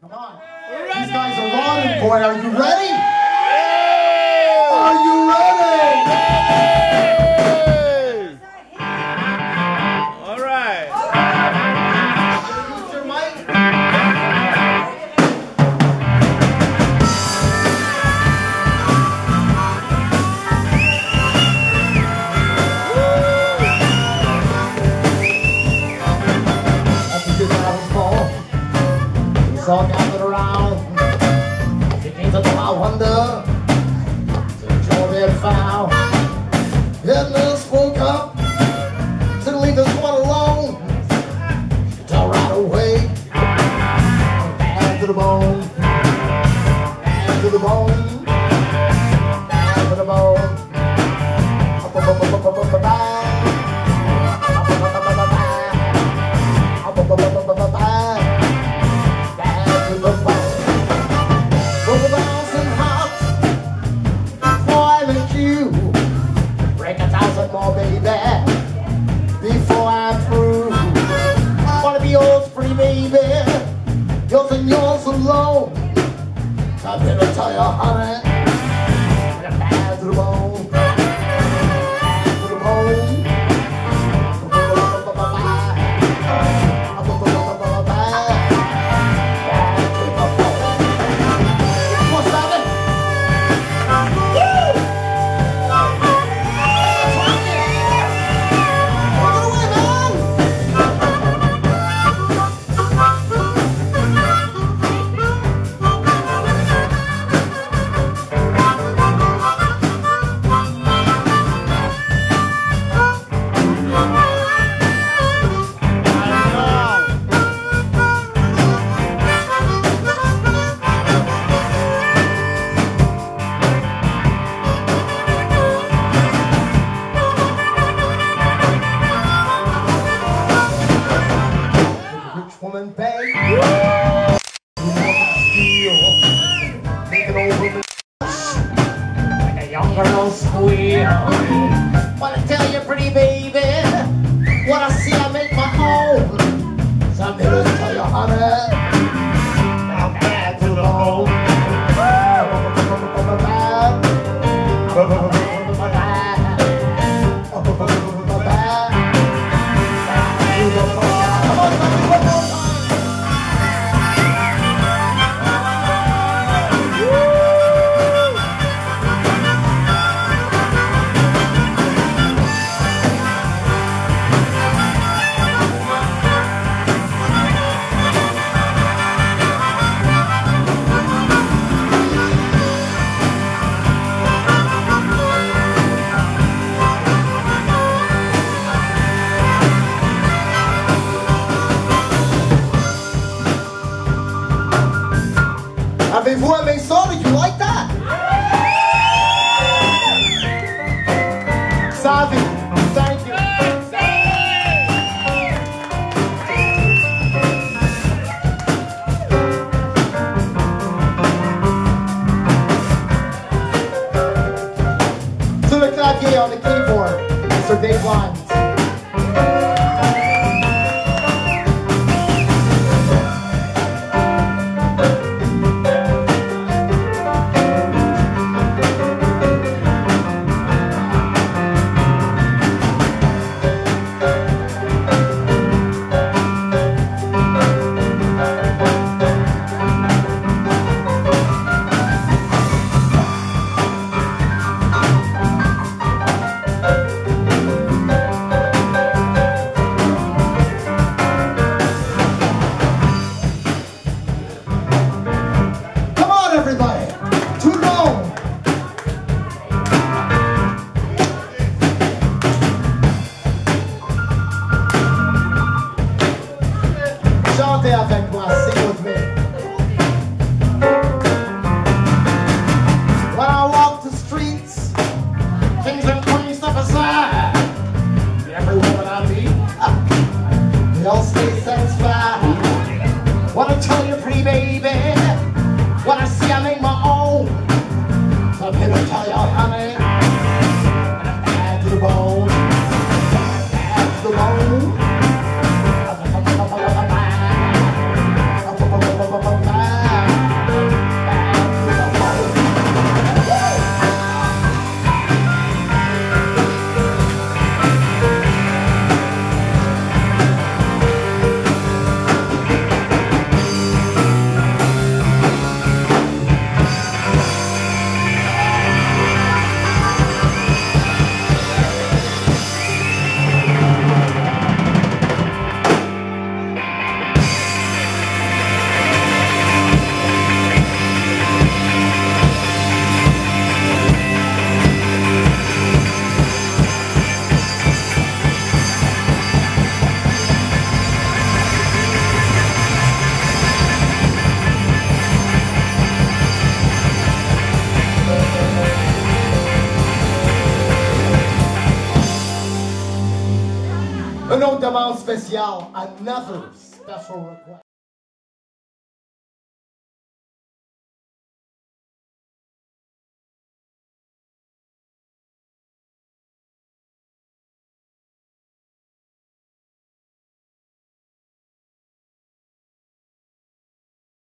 Come on. These guys are running for it. Are you ready? To the bone, to the bone. Hearts before I met you. Break a thousand more, baby, before I'm through. Wanna be yours, pretty baby, yours and yours alone. Tell you, honey, Rich woman beg. Steal. Taking over the like a young girl squeal. Wanna tell you, pretty baby, Avez-vous ça? Did you like that? Savi, thank you. Clavier on the keyboard, Mr. Dave Lyons. Revenons de demande spéciale. Another special request.